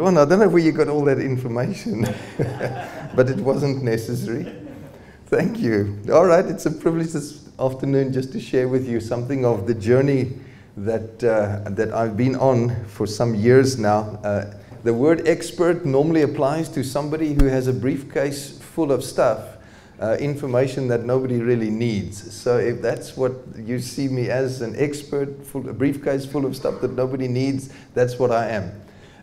Ron, I don't know where you got all that information, but it wasn't necessary. Thank you. All right, it's a privilege this afternoon just to share with you something of the journey that, uh, that I've been on for some years now. Uh, the word expert normally applies to somebody who has a briefcase full of stuff, uh, information that nobody really needs. So if that's what you see me as an expert, full, a briefcase full of stuff that nobody needs, that's what I am.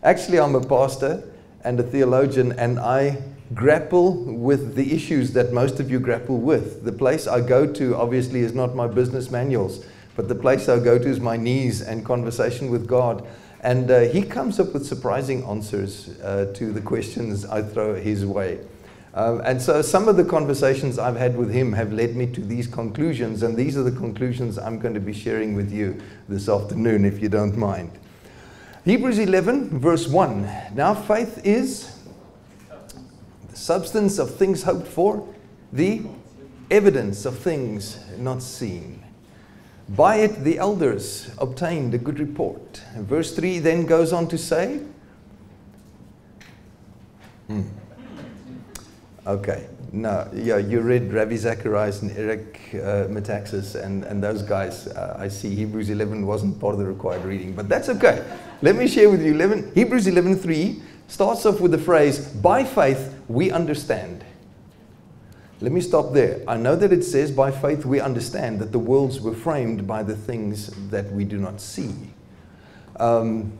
Actually, I'm a pastor and a theologian, and I grapple with the issues that most of you grapple with. The place I go to, obviously, is not my business manuals, but the place I go to is my knees and conversation with God. And uh, he comes up with surprising answers uh, to the questions I throw his way. Um, and so some of the conversations I've had with him have led me to these conclusions, and these are the conclusions I'm going to be sharing with you this afternoon, if you don't mind. Hebrews 11, verse 1. Now, faith is the substance of things hoped for, the evidence of things not seen. By it, the elders obtained a good report. And verse 3 then goes on to say, hmm. Okay, no, yeah, you read Ravi Zacharias and Eric uh, Metaxas and, and those guys. Uh, I see Hebrews 11 wasn't part of the required reading, but that's okay. Let me share with you 11, Hebrews 11.3 starts off with the phrase, by faith we understand. Let me stop there. I know that it says, by faith we understand that the worlds were framed by the things that we do not see. Um,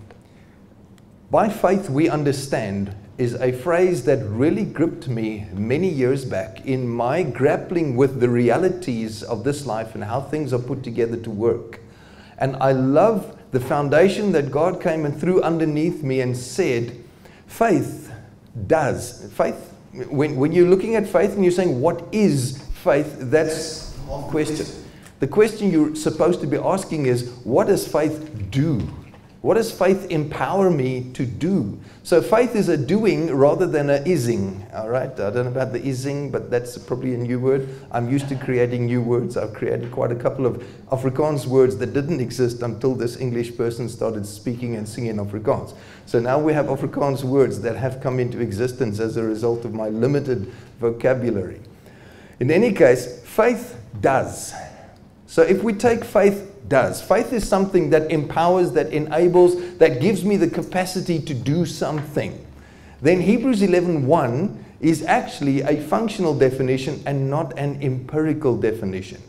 by faith we understand is a phrase that really gripped me many years back in my grappling with the realities of this life and how things are put together to work. And I love the foundation that God came and threw underneath me and said, faith does. Faith, when, when you're looking at faith and you're saying, what is faith? That's the question. The question you're supposed to be asking is, what does faith do? What does faith empower me to do? So faith is a doing rather than a ising. All right, I don't know about the ising, but that's probably a new word. I'm used to creating new words. I've created quite a couple of Afrikaans words that didn't exist until this English person started speaking and singing Afrikaans. So now we have Afrikaans words that have come into existence as a result of my limited vocabulary. In any case, faith does. So if we take faith does. Faith is something that empowers, that enables, that gives me the capacity to do something. Then Hebrews 11:1 is actually a functional definition and not an empirical definition.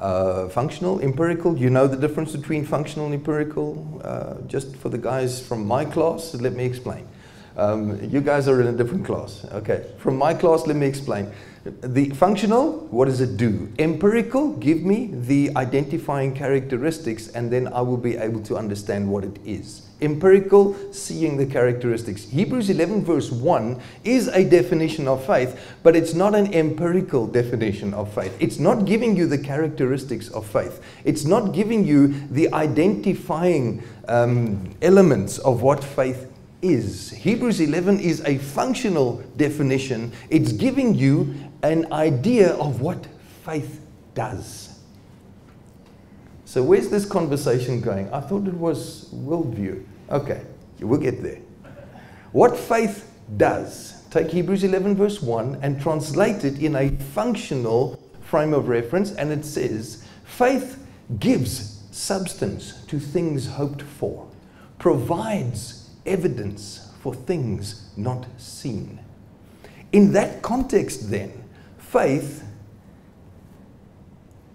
Uh, functional, empirical, you know the difference between functional and empirical? Uh, just for the guys from my class, let me explain. Um, you guys are in a different class. Okay, from my class, let me explain. The functional, what does it do? Empirical, give me the identifying characteristics and then I will be able to understand what it is. Empirical, seeing the characteristics. Hebrews 11 verse 1 is a definition of faith, but it's not an empirical definition of faith. It's not giving you the characteristics of faith. It's not giving you the identifying um, elements of what faith is. Hebrews 11 is a functional definition. It's giving you an idea of what faith does. So, where's this conversation going? I thought it was worldview. Okay, we'll get there. What faith does, take Hebrews 11, verse 1, and translate it in a functional frame of reference, and it says, Faith gives substance to things hoped for, provides evidence for things not seen. In that context, then, faith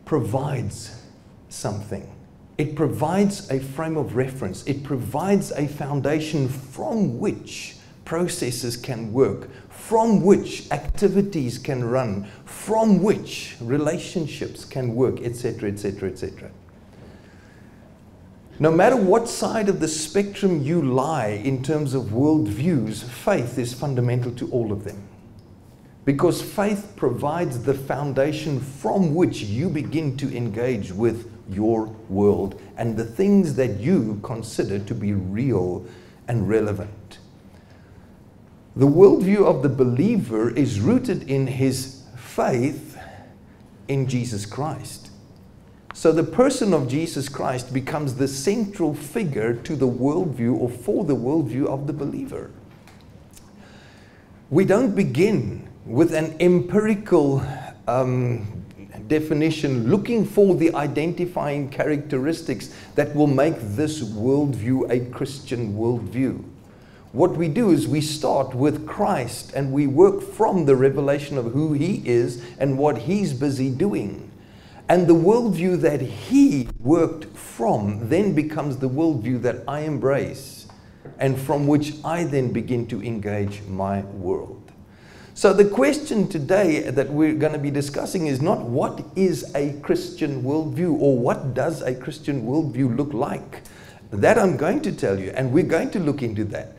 provides something. It provides a frame of reference. It provides a foundation from which processes can work, from which activities can run, from which relationships can work, etc., etc., etc. No matter what side of the spectrum you lie in terms of worldviews, faith is fundamental to all of them. Because faith provides the foundation from which you begin to engage with your world and the things that you consider to be real and relevant. The worldview of the believer is rooted in his faith in Jesus Christ. So the person of Jesus Christ becomes the central figure to the worldview or for the worldview of the believer. We don't begin with an empirical um, definition looking for the identifying characteristics that will make this worldview a Christian worldview. What we do is we start with Christ and we work from the revelation of who He is and what He's busy doing. And the worldview that he worked from then becomes the worldview that I embrace and from which I then begin to engage my world. So, the question today that we're going to be discussing is not what is a Christian worldview or what does a Christian worldview look like. That I'm going to tell you, and we're going to look into that.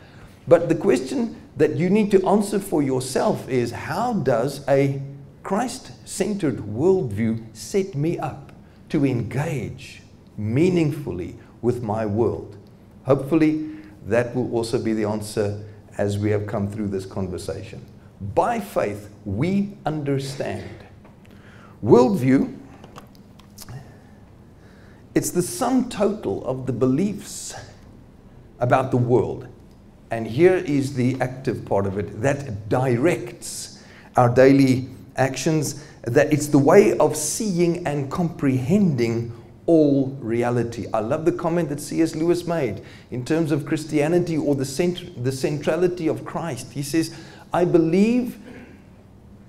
But the question that you need to answer for yourself is how does a Christ centered worldview set me up to engage meaningfully with my world. Hopefully, that will also be the answer as we have come through this conversation. By faith, we understand. Worldview, it's the sum total of the beliefs about the world. And here is the active part of it that directs our daily actions, that it's the way of seeing and comprehending all reality. I love the comment that C.S. Lewis made in terms of Christianity or the, cent- the centrality of Christ. He says, I believe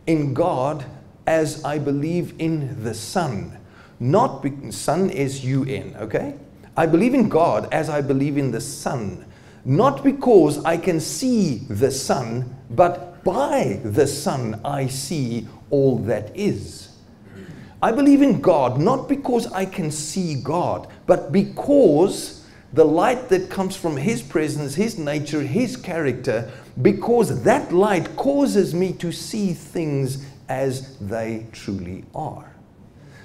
in God as I believe in the Sun. Not be- Sun is UN, okay? I believe in God as I believe in the sun. Not because I can see the sun, but by the sun I see all that is. I believe in God not because I can see God, but because the light that comes from His presence, His nature, His character, because that light causes me to see things as they truly are.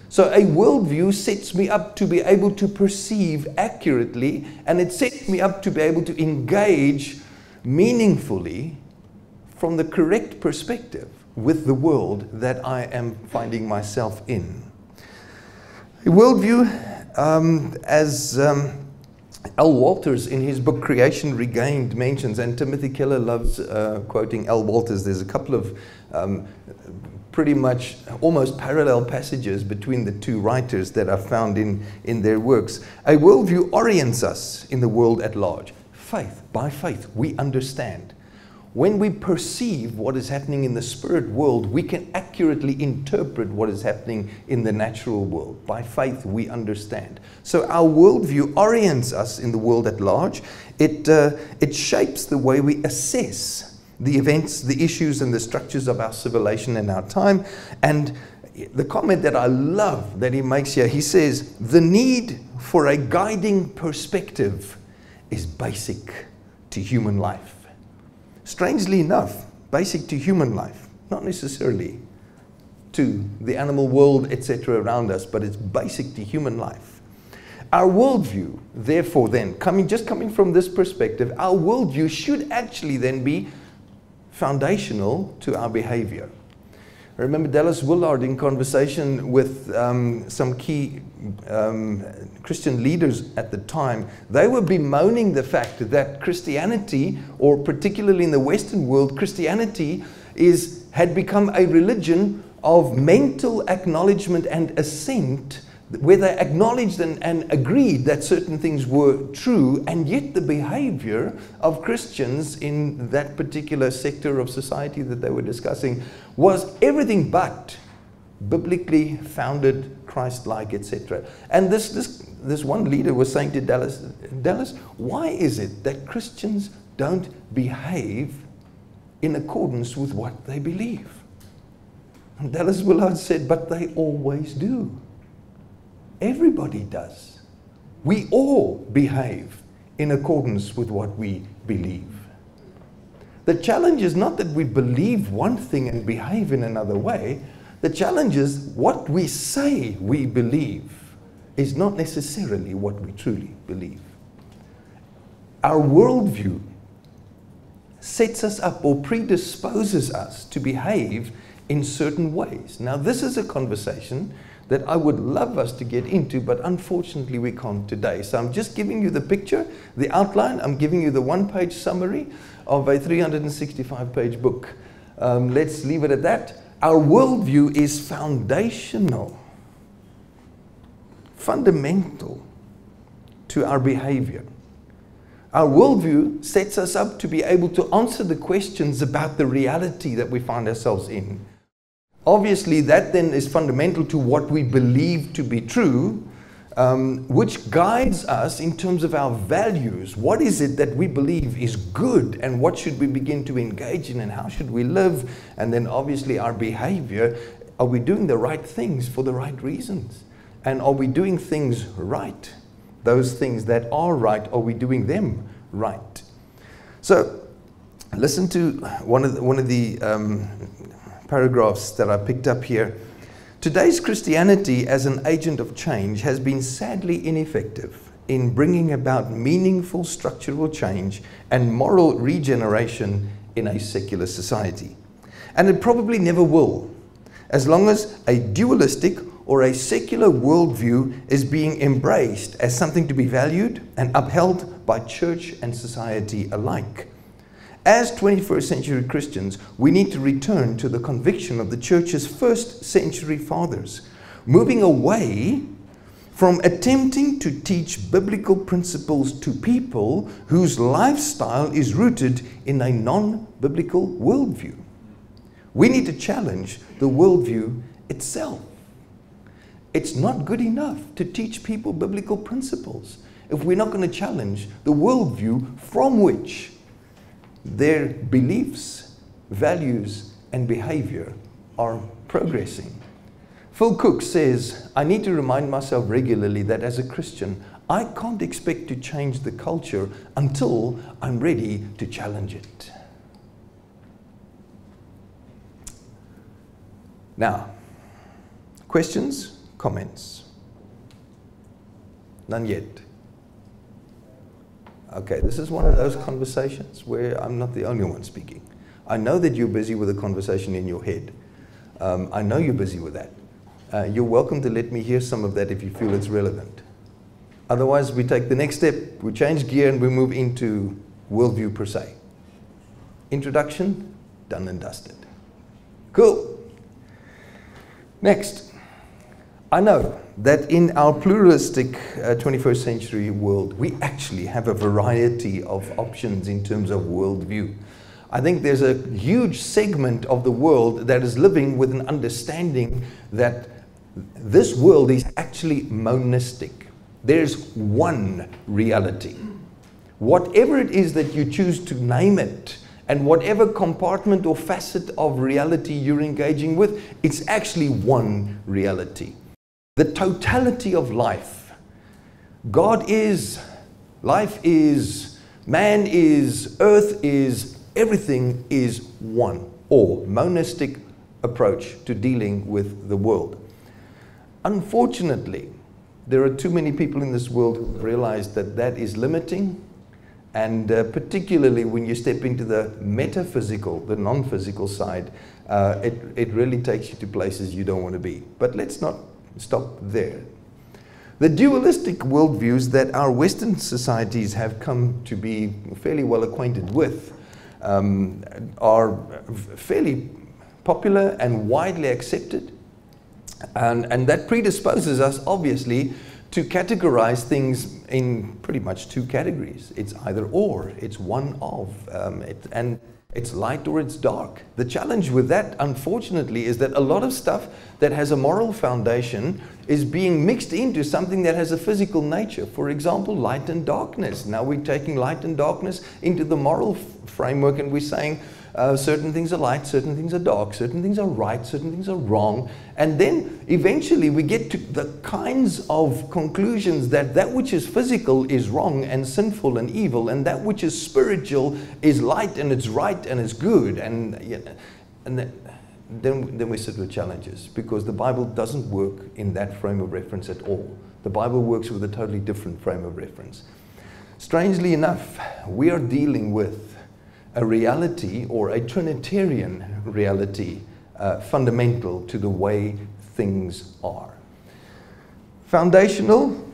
So, a worldview sets me up to be able to perceive accurately, and it sets me up to be able to engage meaningfully from the correct perspective with the world that I am finding myself in. A worldview, um, as um, Al Wolters, in his book Creation Regained mentions, and Timothy Keller loves uh, quoting Al Wolters. there's a couple of um, pretty much almost parallel passages between the two writers that are found in, in their works. A worldview orients us in the world at large. Faith, by faith, we understand when we perceive what is happening in the spirit world, we can accurately interpret what is happening in the natural world. By faith, we understand. So our worldview orients us in the world at large. It, uh, it shapes the way we assess the events, the issues, and the structures of our civilization and our time. And the comment that I love that he makes here, he says, the need for a guiding perspective is basic to human life strangely enough, basic to human life, not necessarily to the animal world, etc., around us, but it's basic to human life. Our worldview, therefore, then, coming just coming from this perspective, our worldview should actually then be foundational to our behavior. I remember Dallas Willard in conversation with um, some key um, Christian leaders at the time. They were bemoaning the fact that Christianity, or particularly in the Western world, Christianity is, had become a religion of mental acknowledgement and assent where they acknowledged and, and, agreed that certain things were true, and yet the behavior of Christians in that particular sector of society that they were discussing was everything but biblically founded, Christ like, etc. And this, this, this one leader was saying to Dallas, Dallas, why is it that Christians don't behave in accordance with what they believe? And Dallas Willard said, but they always do. Everybody does. We all behave in accordance with what we believe. The challenge is not that we believe one thing and behave in another way. The challenge is what we say we believe is not necessarily what we truly believe. Our worldview sets us up or predisposes us to behave in certain ways. Now, this is a conversation that I would love us to get into, but unfortunately we can't today. So I'm just giving you the picture, the outline. I'm giving you the one page summary of a 365 page book. Um, let's leave it at that. Our worldview is foundational, fundamental to our behavior. Our worldview sets us up to be able to answer the questions about the reality that we find ourselves in. Obviously, that then is fundamental to what we believe to be true, um, which guides us in terms of our values. What is it that we believe is good, and what should we begin to engage in, and how should we live? And then, obviously, our behavior. Are we doing the right things for the right reasons? And are we doing things right? Those things that are right, are we doing them right? So, listen to one of the, one of the um, paragraphs that I picked up here. Today's Christianity as an agent of change has been sadly ineffective in bringing about meaningful structural change and moral regeneration in a secular society. And it probably never will, as long as a dualistic or a secular worldview is being embraced as something to be valued and upheld by church and society alike. As 21st century Christians, we need to return to the conviction of the church's first century fathers, moving away from attempting to teach biblical principles to people whose lifestyle is rooted in a non biblical worldview. We need to challenge the worldview itself. It's not good enough to teach people biblical principles if we're not going to challenge the worldview from which their beliefs, values, and behavior are progressing. Phil Cooke says, I need to remind myself regularly that as a Christian, I can't expect to change the culture until I'm ready to challenge it. Now, questions, comments? None yet. Okay, this is one of those conversations where I'm not the only one speaking. I know that you're busy with a conversation in your head. Um, I know you're busy with that. Uh, you're welcome to let me hear some of that if you feel it's relevant. Otherwise, we take the next step, we change gear, and we move into worldview per se. Introduction, done and dusted. Cool. Next, I know that in our pluralistic uh, 21st century world, we actually have a variety of options in terms of worldview. I think there's a huge segment of the world that is living with an understanding that this world is actually monistic. There's one reality. Whatever it is that you choose to name it, and whatever compartment or facet of reality you're engaging with, it's actually one reality the totality of life. God is, life is, man is, earth is, everything is one, or monistic approach to dealing with the world. Unfortunately, there are too many people in this world who realize that that is limiting, and uh, particularly when you step into the metaphysical, the non physical side, uh, it, it really takes you to places you don't want to be. But let's not stop there. The dualistic worldviews that our Western societies have come to be fairly well acquainted with um, are fairly popular and widely accepted. And, and that predisposes us, obviously, to categorize things in pretty much two categories. It's either or, it's one of. Um, it, and it's light or it's dark. The challenge with that, unfortunately, is that a lot of stuff that has a moral foundation is being mixed into something that has a physical nature. For example, light and darkness. Now we're taking light and darkness into the moral framework and we're saying, uh, certain things are light, certain things are dark, certain things are right, certain things are wrong. And then eventually we get to the kinds of conclusions that that which is physical is wrong and sinful and evil, and that which is spiritual is light and it's right and it's good. And, you know, and then, then, then we sit with challenges because the Bible doesn't work in that frame of reference at all. The Bible works with a totally different frame of reference. Strangely enough, we are dealing with a reality or a Trinitarian reality uh, fundamental to the way things are. Foundational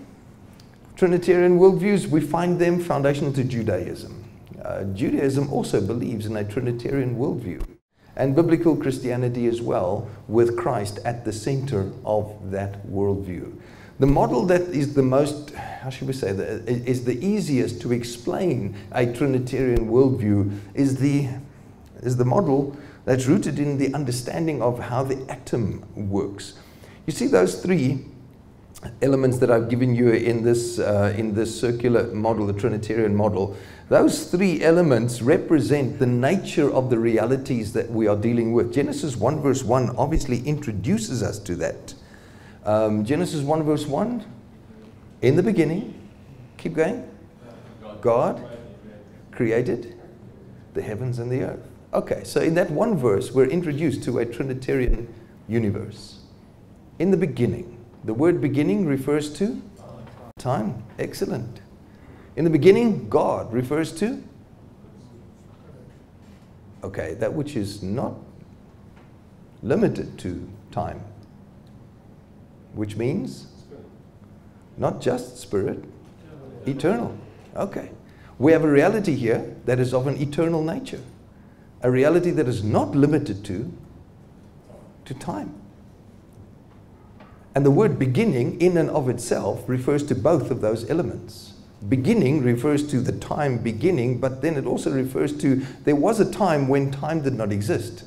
Trinitarian worldviews, we find them foundational to Judaism. Uh, Judaism also believes in a Trinitarian worldview, and biblical Christianity as well, with Christ at the center of that worldview. The model that is the most, how should we say, that is the easiest to explain a Trinitarian worldview is the, is the model that's rooted in the understanding of how the atom works. You see those three elements that I've given you in this, uh, in this circular model, the Trinitarian model, those three elements represent the nature of the realities that we are dealing with. Genesis 1 verse 1 obviously introduces us to that. Um, Genesis 1 verse 1, in the beginning, keep going. God created the heavens and the earth. Okay, so in that one verse, we're introduced to a Trinitarian universe. In the beginning, the word beginning refers to time. Excellent. In the beginning, God refers to? Okay, that which is not limited to time, which means not just spirit, eternal. Okay. We have a reality here that is of an eternal nature a reality that is not limited to, to time. And the word beginning, in and of itself, refers to both of those elements. Beginning refers to the time beginning, but then it also refers to there was a time when time did not exist.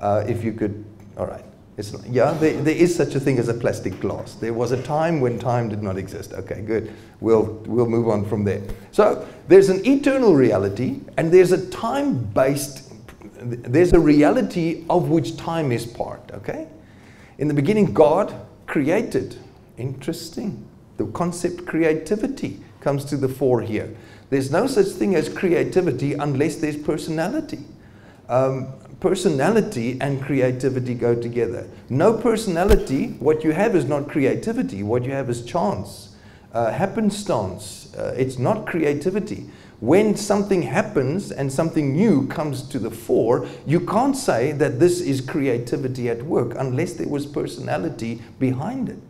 Uh, if you could, all right. Not, yeah, there, there is such a thing as a plastic glass. There was a time when time did not exist. Okay, good. We'll, we'll move on from there. So there's an eternal reality, and there's a time based there's a reality of which time is part, okay? In the beginning, God created. Interesting. The concept creativity comes to the fore here. There's no such thing as creativity unless there's personality. Um, personality and creativity go together. No personality, what you have is not creativity, what you have is chance, uh, happenstance. Uh, it's not creativity when something happens and something new comes to the fore, you can't say that this is creativity at work unless there was personality behind it.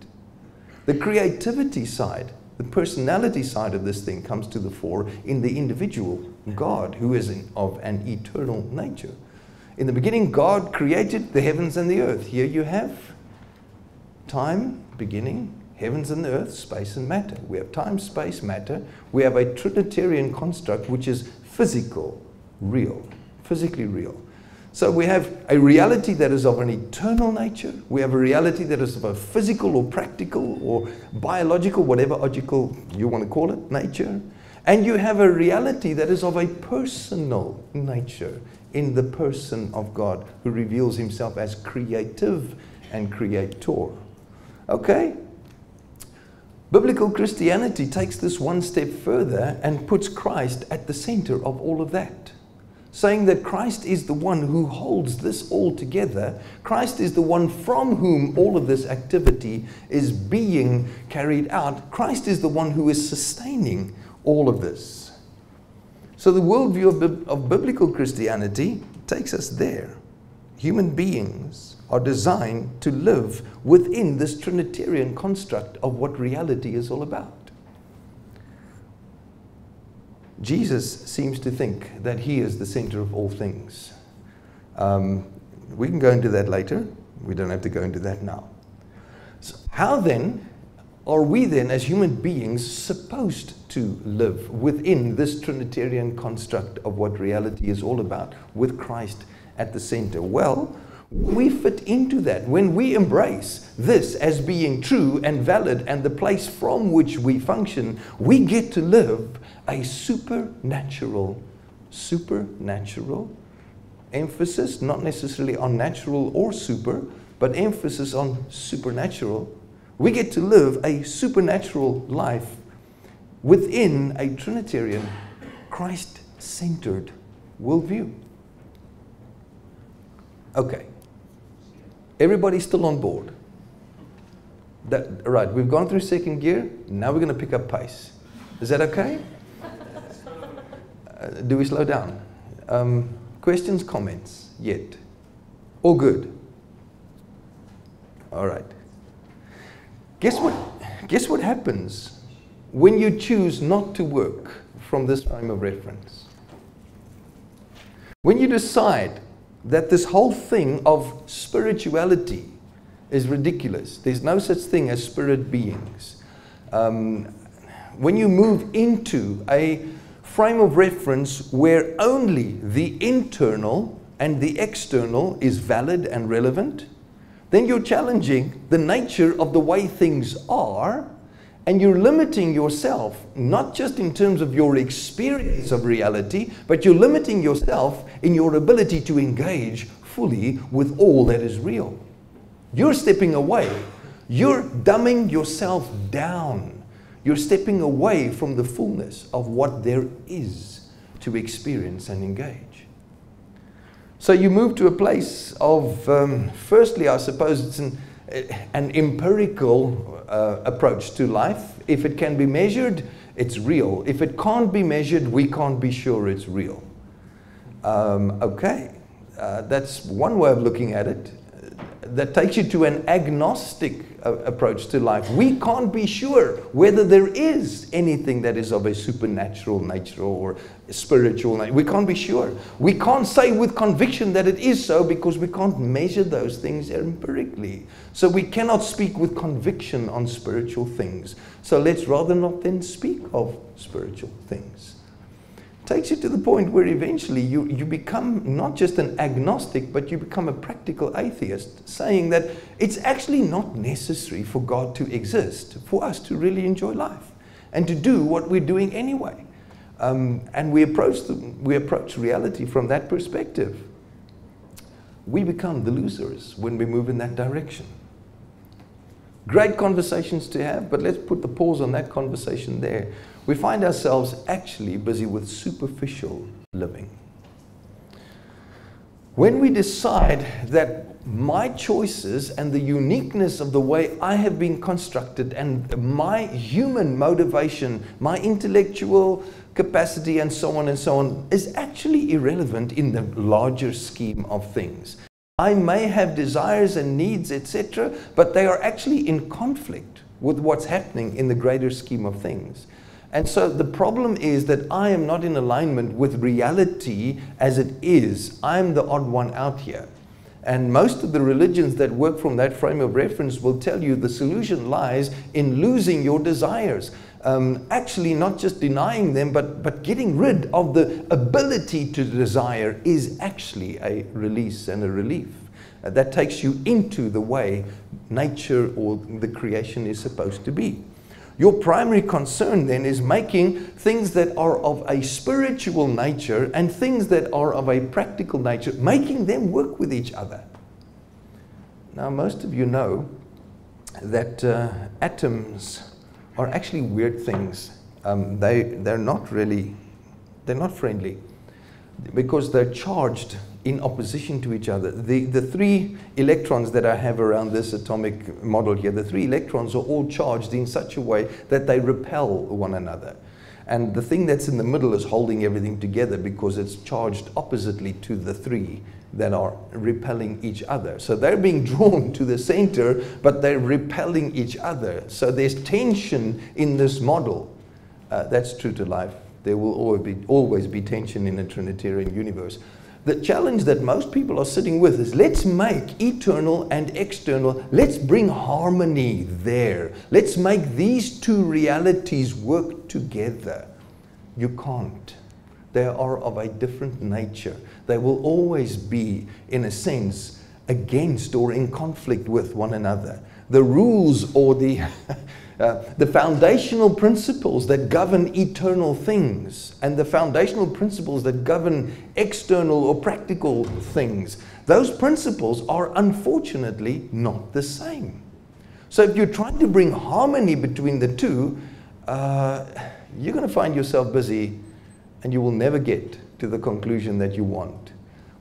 The creativity side, the personality side of this thing comes to the fore in the individual God who is in, of an eternal nature. In the beginning, God created the heavens and the earth. Here you have time, beginning, heavens and the earth, space and matter. We have time, space, matter. We have a Trinitarian construct which is physical, real, physically real. So we have a reality that is of an eternal nature. We have a reality that is of a physical or practical or biological, whatever logical you want to call it, nature. And you have a reality that is of a personal nature in the person of God who reveals himself as creative and creator. Okay? Biblical Christianity takes this one step further and puts Christ at the center of all of that. Saying that Christ is the one who holds this all together. Christ is the one from whom all of this activity is being carried out. Christ is the one who is sustaining all of this. So, the worldview of, of biblical Christianity takes us there. Human beings are designed to live within this Trinitarian construct of what reality is all about. Jesus seems to think that he is the center of all things. Um, we can go into that later. We don't have to go into that now. So how then are we then, as human beings, supposed to live within this Trinitarian construct of what reality is all about, with Christ at the center? Well, we fit into that. When we embrace this as being true and valid and the place from which we function, we get to live a supernatural, supernatural emphasis, not necessarily on natural or super, but emphasis on supernatural. We get to live a supernatural life within a Trinitarian, Christ centered worldview. Okay. Everybody's still on board. That, right, we've gone through second gear. Now we're going to pick up pace. Is that okay? Uh, do we slow down? Um, questions, comments yet? All good? All right. Guess what? guess what happens when you choose not to work from this frame of reference? When you decide that this whole thing of spirituality is ridiculous, there's no such thing as spirit beings. Um, when you move into a frame of reference where only the internal and the external is valid and relevant, then you're challenging the nature of the way things are and you're limiting yourself, not just in terms of your experience of reality, but you're limiting yourself in your ability to engage fully with all that is real. You're stepping away. You're dumbing yourself down. You're stepping away from the fullness of what there is to experience and engage. So you move to a place of, um, firstly, I suppose it's an, an empirical uh, approach to life. If it can be measured, it's real. If it can't be measured, we can't be sure it's real. Um, okay, uh, that's one way of looking at it. That takes you to an agnostic uh, approach to life. We can't be sure whether there is anything that is of a supernatural nature or spiritual nature. We can't be sure. We can't say with conviction that it is so because we can't measure those things empirically. So we cannot speak with conviction on spiritual things. So let's rather not then speak of spiritual things takes you to the point where eventually you, you become not just an agnostic, but you become a practical atheist, saying that it's actually not necessary for God to exist for us to really enjoy life and to do what we're doing anyway. Um, and we approach, the, we approach reality from that perspective. We become the losers when we move in that direction. Great conversations to have, but let's put the pause on that conversation there we find ourselves actually busy with superficial living. When we decide that my choices and the uniqueness of the way I have been constructed and my human motivation, my intellectual capacity, and so on and so on, is actually irrelevant in the larger scheme of things. I may have desires and needs, etc., but they are actually in conflict with what's happening in the greater scheme of things. And so the problem is that I am not in alignment with reality as it is. I'm the odd one out here. And most of the religions that work from that frame of reference will tell you the solution lies in losing your desires. Um, actually, not just denying them, but, but getting rid of the ability to desire is actually a release and a relief. Uh, that takes you into the way nature or the creation is supposed to be. Your primary concern then is making things that are of a spiritual nature and things that are of a practical nature, making them work with each other. Now, most of you know that uh, atoms are actually weird things. Um, they, they're not really, they're not friendly because they're charged in opposition to each other. The, the three electrons that I have around this atomic model here, the three electrons are all charged in such a way that they repel one another. And the thing that's in the middle is holding everything together because it's charged oppositely to the three that are repelling each other. So they're being drawn to the center, but they're repelling each other. So there's tension in this model. Uh, that's true to life. There will always be, always be tension in a Trinitarian universe the challenge that most people are sitting with is let's make eternal and external, let's bring harmony there. Let's make these two realities work together. You can't. They are of a different nature. They will always be, in a sense, against or in conflict with one another. The rules or the Uh, the foundational principles that govern eternal things and the foundational principles that govern external or practical things, those principles are unfortunately not the same. So if you're trying to bring harmony between the two, uh, you're going to find yourself busy and you will never get to the conclusion that you want.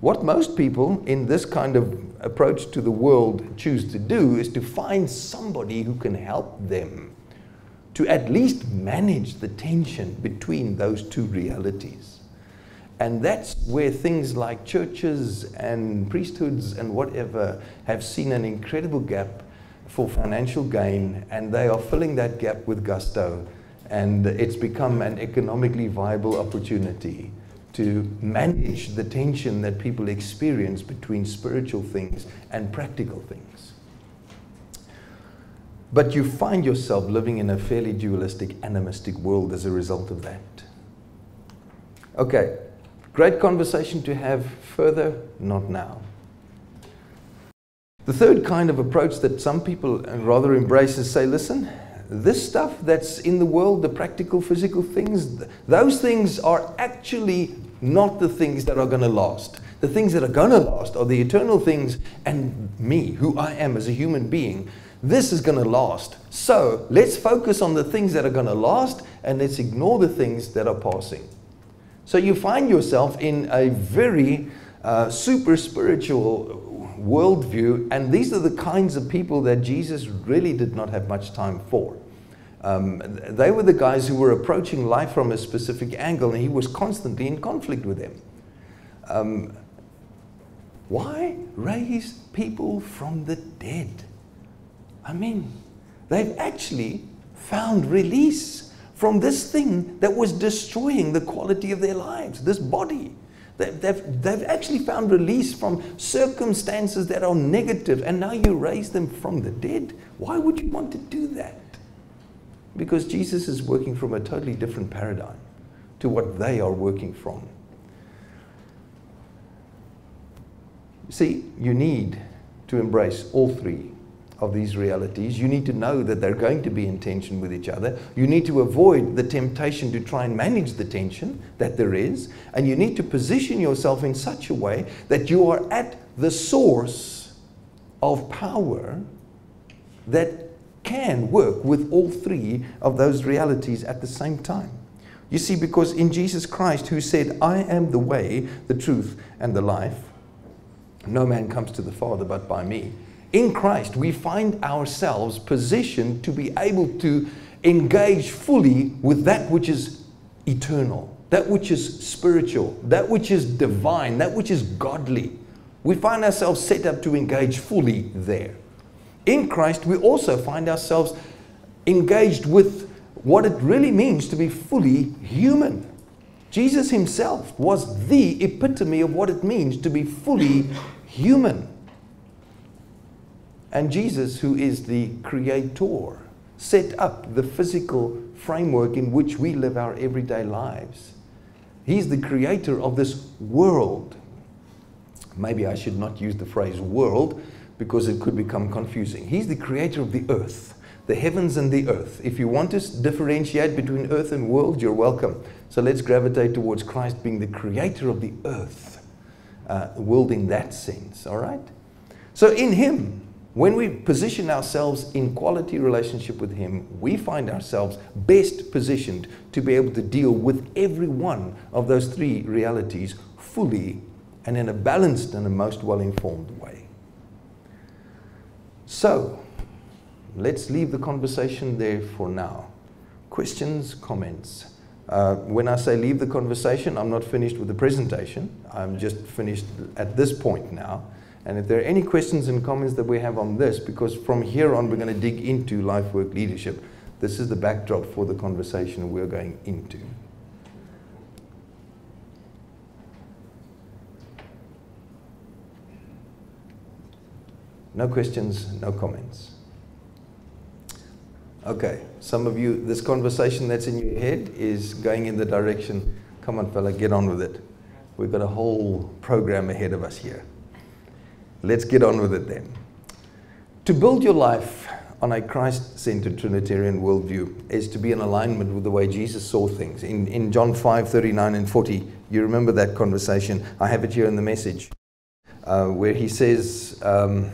What most people in this kind of approach to the world choose to do is to find somebody who can help them to at least manage the tension between those two realities. And that's where things like churches and priesthoods and whatever have seen an incredible gap for financial gain, and they are filling that gap with gusto. And it's become an economically viable opportunity to manage the tension that people experience between spiritual things and practical things. But you find yourself living in a fairly dualistic, animistic world as a result of that. Okay, great conversation to have further, not now. The third kind of approach that some people rather embrace is say, listen, this stuff that's in the world, the practical, physical things, those things are actually not the things that are going to last. The things that are going to last are the eternal things and me, who I am as a human being. This is going to last. So let's focus on the things that are going to last and let's ignore the things that are passing. So you find yourself in a very uh, super spiritual worldview, and these are the kinds of people that Jesus really did not have much time for. Um, they were the guys who were approaching life from a specific angle, and he was constantly in conflict with them. Um, why raise people from the dead? I mean, they've actually found release from this thing that was destroying the quality of their lives, this body. They've, they've actually found release from circumstances that are negative, and now you raise them from the dead. Why would you want to do that? Because Jesus is working from a totally different paradigm to what they are working from. See, you need to embrace all three of these realities. You need to know that they're going to be in tension with each other. You need to avoid the temptation to try and manage the tension that there is. And you need to position yourself in such a way that you are at the source of power that can work with all three of those realities at the same time. You see, because in Jesus Christ, who said, I am the way, the truth, and the life, no man comes to the Father but by me in Christ, we find ourselves positioned to be able to engage fully with that which is eternal, that which is spiritual, that which is divine, that which is godly. We find ourselves set up to engage fully there. In Christ, we also find ourselves engaged with what it really means to be fully human. Jesus himself was the epitome of what it means to be fully human. And Jesus, who is the creator, set up the physical framework in which we live our everyday lives. He's the creator of this world. Maybe I should not use the phrase world because it could become confusing. He's the creator of the earth, the heavens and the earth. If you want to differentiate between earth and world, you're welcome. So let's gravitate towards Christ being the creator of the earth, uh, world in that sense, all right? So in Him, when we position ourselves in quality relationship with Him, we find ourselves best positioned to be able to deal with every one of those three realities fully and in a balanced and a most well informed way. So, let's leave the conversation there for now. Questions, comments? Uh, when I say leave the conversation, I'm not finished with the presentation. I'm just finished at this point now. And if there are any questions and comments that we have on this, because from here on we're going to dig into Lifework Leadership, this is the backdrop for the conversation we're going into. No questions, no comments. Okay, some of you, this conversation that's in your head is going in the direction, come on, fella, get on with it. We've got a whole program ahead of us here. Let's get on with it then. To build your life on a Christ centered Trinitarian worldview is to be in alignment with the way Jesus saw things. In, in John 5 39 and 40, you remember that conversation. I have it here in the message uh, where he says, um,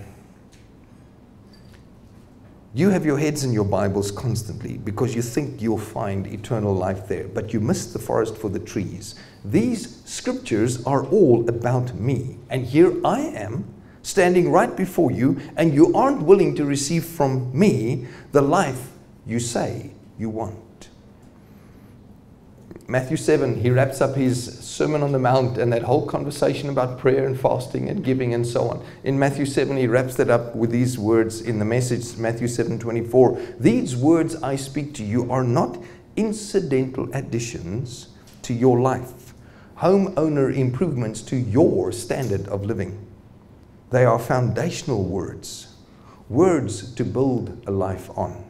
You have your heads in your Bibles constantly because you think you'll find eternal life there, but you miss the forest for the trees. These scriptures are all about me, and here I am standing right before you, and you aren't willing to receive from me the life you say you want. Matthew 7, he wraps up his Sermon on the Mount and that whole conversation about prayer and fasting and giving and so on. In Matthew 7, he wraps that up with these words in the message, Matthew 7 24. These words I speak to you are not incidental additions to your life, homeowner improvements to your standard of living. They are foundational words, words to build a life on.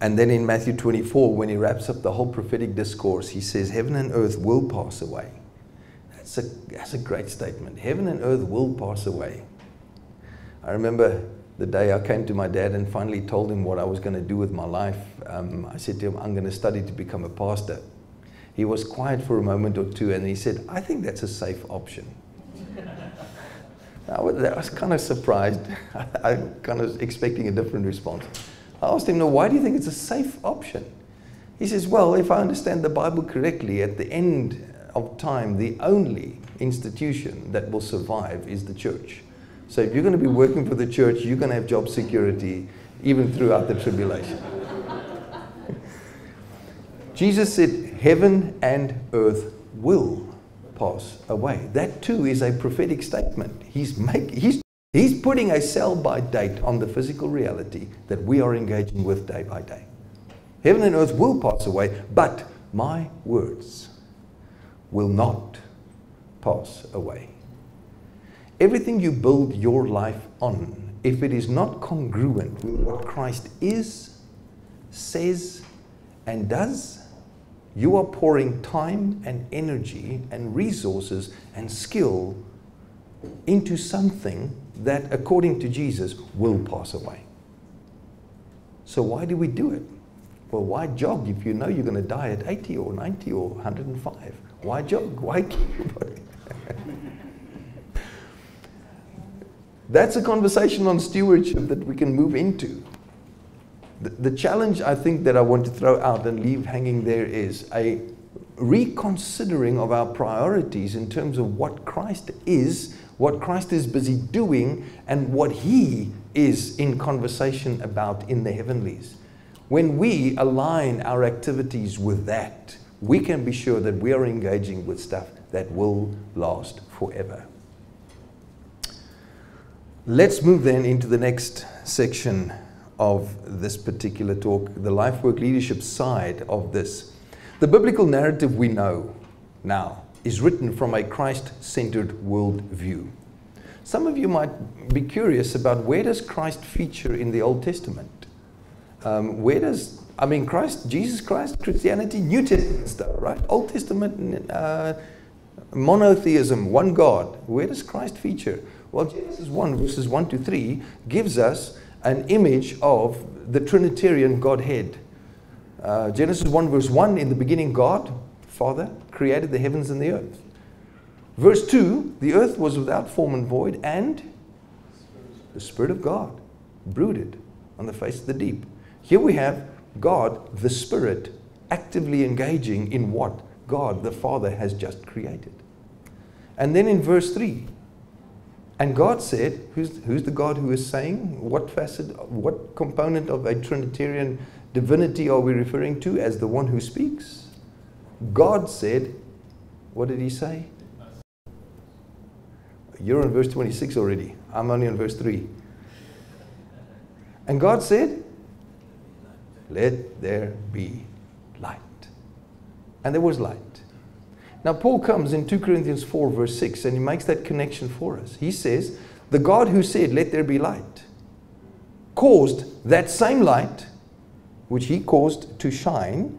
And then in Matthew 24, when he wraps up the whole prophetic discourse, he says, Heaven and earth will pass away. That's a, that's a great statement. Heaven and earth will pass away. I remember the day I came to my dad and finally told him what I was going to do with my life. Um, I said to him, I'm going to study to become a pastor. He was quiet for a moment or two and he said, I think that's a safe option. I was, I was kind of surprised. I, I kind of expecting a different response. I asked him, no, why do you think it's a safe option? He says, well, if I understand the Bible correctly, at the end of time, the only institution that will survive is the church. So if you're going to be working for the church, you're going to have job security even throughout the tribulation. Jesus said, Heaven and earth will pass away. That too is a prophetic statement. He's, make, he's He's putting a sell by date on the physical reality that we are engaging with day by day. Heaven and earth will pass away, but my words will not pass away. Everything you build your life on, if it is not congruent with what Christ is, says, and does, you are pouring time and energy and resources and skill into something that, according to Jesus, will pass away. So, why do we do it? Well, why jog if you know you're going to die at 80 or 90 or 105? Why jog? Why keep your body? That's a conversation on stewardship that we can move into. The, the challenge I think that I want to throw out and leave hanging there is a reconsidering of our priorities in terms of what Christ is what Christ is busy doing and what He is in conversation about in the heavenlies. When we align our activities with that, we can be sure that we are engaging with stuff that will last forever. Let's move then into the next section of this particular talk, the Lifework Leadership side of this. The biblical narrative we know now is written from a Christ centered worldview. Some of you might be curious about where does Christ feature in the Old Testament? Um, where does, I mean, Christ, Jesus Christ, Christianity, New Testament stuff, right? Old Testament, uh, monotheism, one God. Where does Christ feature? Well, Genesis 1, verses 1 to 3 gives us an image of the Trinitarian Godhead. Uh, Genesis 1, verse 1 In the beginning, God, Father, created the heavens and the earth. Verse 2 The earth was without form and void, and the Spirit of God brooded on the face of the deep. Here we have God, the Spirit, actively engaging in what God, the Father, has just created. And then in verse 3, and God said, who's, who's the God who is saying? What facet, what component of a Trinitarian divinity are we referring to as the one who speaks? God said, what did he say? You're on verse 26 already. I'm only on verse 3. And God said, Let there be light. And there was light. Now, Paul comes in 2 Corinthians 4, verse 6, and he makes that connection for us. He says, The God who said, Let there be light, caused that same light, which he caused to shine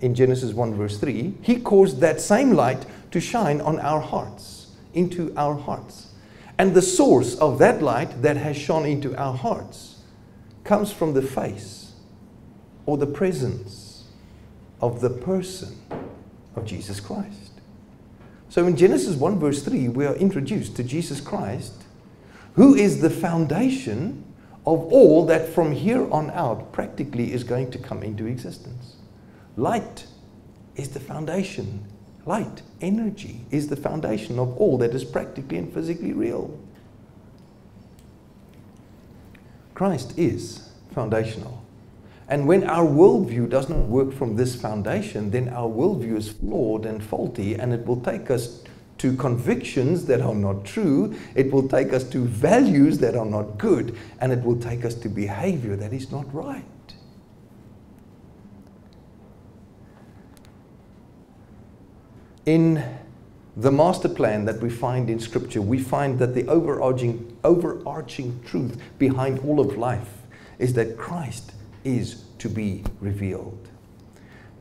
in Genesis 1, verse 3, he caused that same light to shine on our hearts, into our hearts. And the source of that light that has shone into our hearts comes from the face or the presence of the person of Jesus Christ. So in Genesis 1, verse 3, we are introduced to Jesus Christ, who is the foundation of all that from here on out practically is going to come into existence. Light is the foundation. Light, energy, is the foundation of all that is practically and physically real. Christ is foundational. And when our worldview does not work from this foundation, then our worldview is flawed and faulty, and it will take us to convictions that are not true, it will take us to values that are not good, and it will take us to behavior that is not right. In the master plan that we find in Scripture, we find that the overarching, overarching truth behind all of life is that Christ is to be revealed.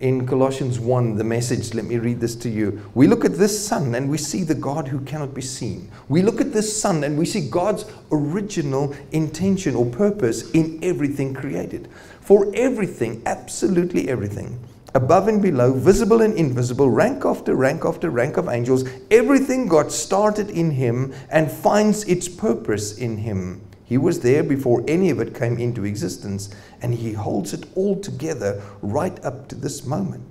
In Colossians 1, the message, let me read this to you. We look at this Son and we see the God who cannot be seen. We look at this Son and we see God's original intention or purpose in everything created. For everything, absolutely everything, above and below, visible and invisible, rank after rank after rank of angels, everything got started in Him and finds its purpose in Him. He was there before any of it came into existence, and He holds it all together right up to this moment.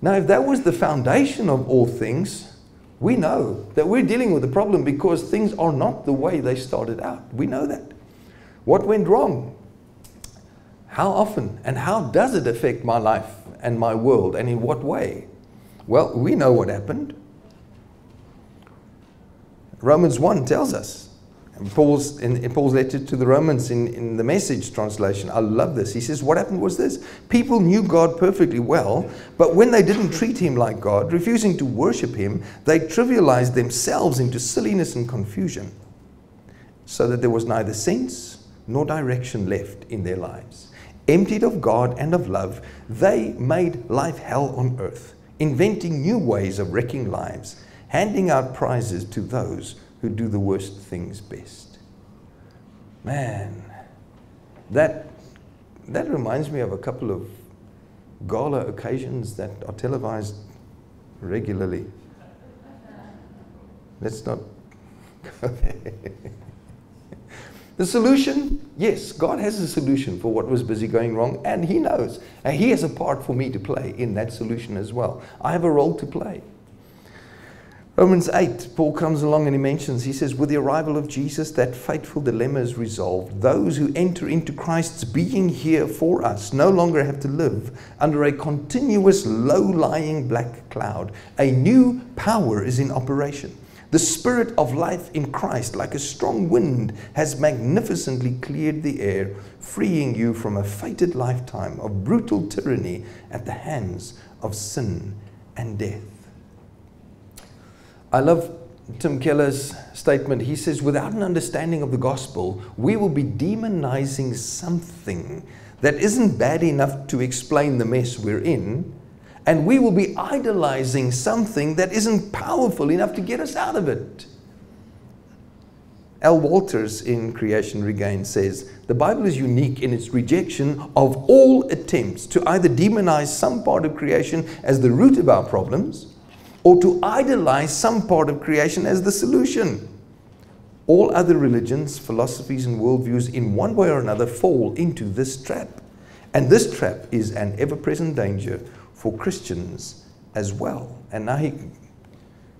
Now, if that was the foundation of all things, we know that we're dealing with a problem because things are not the way they started out. We know that. What went wrong? How often and how does it affect my life and my world, and in what way? Well, we know what happened. Romans 1 tells us And Paul's, in, in, Paul's letter to the Romans in, in the message translation, I love this. He says, What happened was this people knew God perfectly well, but when they didn't treat him like God, refusing to worship him, they trivialized themselves into silliness and confusion, so that there was neither sense nor direction left in their lives. Emptied of God and of love, they made life hell on earth, inventing new ways of wrecking lives, handing out prizes to those who do the worst things best. Man, that, that reminds me of a couple of gala occasions that are televised regularly. Let's not go there. The solution, yes, God has a solution for what was busy going wrong, and He knows. And He has a part for me to play in that solution as well. I have a role to play. Romans 8, Paul comes along and he mentions, he says, with the arrival of Jesus, that fateful dilemma is resolved. Those who enter into Christ's being here for us no longer have to live under a continuous low lying black cloud. A new power is in operation. The spirit of life in Christ, like a strong wind, has magnificently cleared the air, freeing you from a fated lifetime of brutal tyranny at the hands of sin and death. I love Tim Keller's statement. He says, without an understanding of the gospel, we will be demonizing something that isn't bad enough to explain the mess we're in, and we will be idolizing something that isn't powerful enough to get us out of it. Al Wolters in Creation Regained says the Bible is unique in its rejection of all attempts to either demonize some part of creation as the root of our problems or to idolize some part of creation as the solution. All other religions, philosophies, and worldviews, in one way or another, fall into this trap. And this trap is an ever present danger for Christians as well. And now he,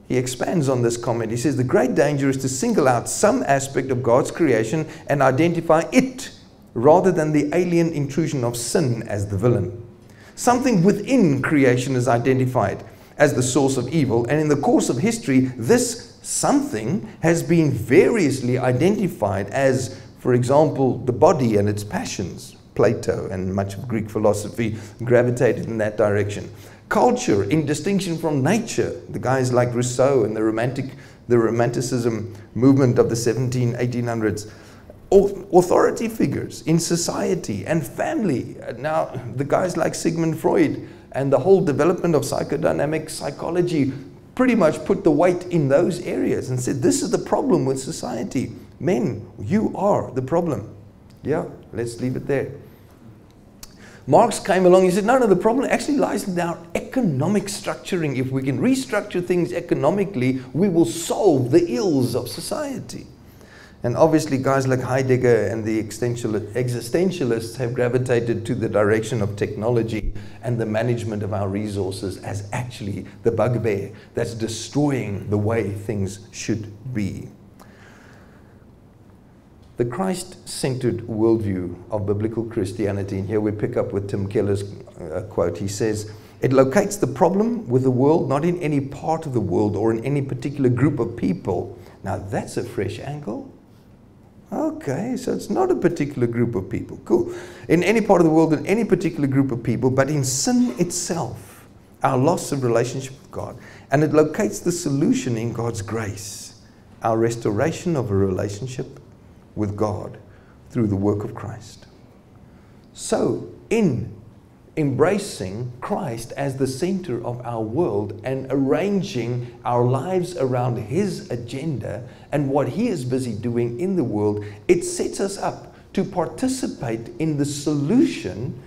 he expands on this comment. He says, The great danger is to single out some aspect of God's creation and identify it rather than the alien intrusion of sin as the villain. Something within creation is identified as the source of evil. And in the course of history, this something has been variously identified as, for example, the body and its passions. Plato and much of Greek philosophy gravitated in that direction. Culture, in distinction from nature, the guys like Rousseau and the romantic, the Romanticism movement of the 17, 1800s, authority figures in society and family. Now, the guys like Sigmund Freud and the whole development of psychodynamic psychology pretty much put the weight in those areas and said, This is the problem with society. Men, you are the problem. Yeah, let's leave it there. Marx came along, he said, No, no, the problem actually lies in our economic structuring. If we can restructure things economically, we will solve the ills of society. And obviously, guys like Heidegger and the existentialists have gravitated to the direction of technology and the management of our resources as actually the bugbear that's destroying the way things should be. The Christ centered worldview of biblical Christianity, and here we pick up with Tim Keller's uh, quote. He says, It locates the problem with the world not in any part of the world or in any particular group of people. Now, that's a fresh angle. Okay, so it's not a particular group of people. Cool. In any part of the world, in any particular group of people, but in sin itself, our loss of relationship with God. And it locates the solution in God's grace, our restoration of a relationship with God through the work of Christ. So, in embracing Christ as the center of our world and arranging our lives around His agenda and what He is busy doing in the world, it sets us up to participate in the solution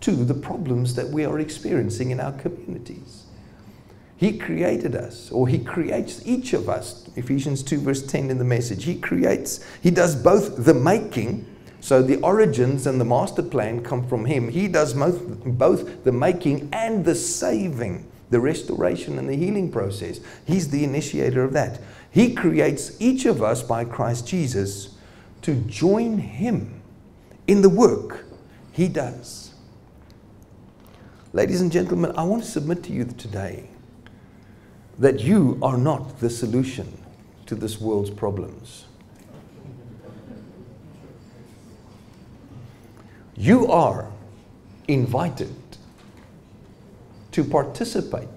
to the problems that we are experiencing in our communities. He created us, or He creates each of us. Ephesians 2, verse 10 in the message. He creates, He does both the making so the origins and the master plan come from him. He does both, both the making and the saving, the restoration and the healing process. He's the initiator of that. He creates each of us by Christ Jesus to join him in the work he does. Ladies and gentlemen, I want to submit to you today that you are not the solution to this world's problems. You are invited to participate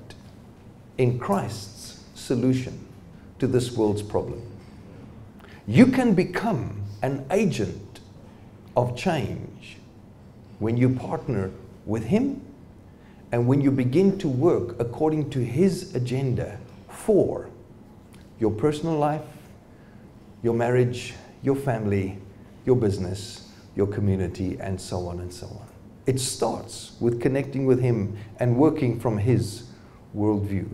in Christ's solution to this world's problem. You can become an agent of change when you partner with Him and when you begin to work according to His agenda for your personal life, your marriage, your family, your business, your community, and so on and so on. It starts with connecting with Him and working from His worldview.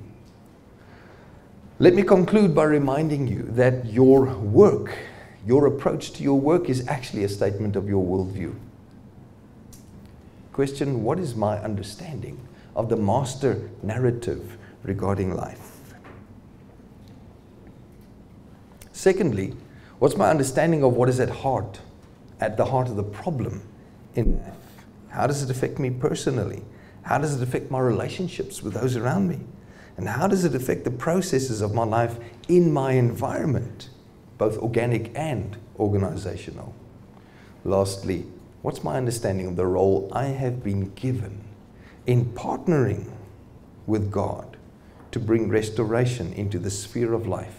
Let me conclude by reminding you that your work, your approach to your work, is actually a statement of your worldview. Question What is my understanding of the master narrative regarding life? Secondly, what's my understanding of what is at heart at the heart of the problem in life. How does it affect me personally? How does it affect my relationships with those around me? And how does it affect the processes of my life in my environment, both organic and organizational? Lastly, what's my understanding of the role I have been given in partnering with God to bring restoration into the sphere of life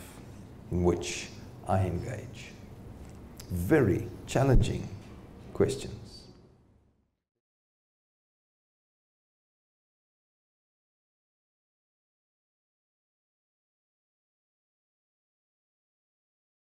in which I engage? Very challenging question.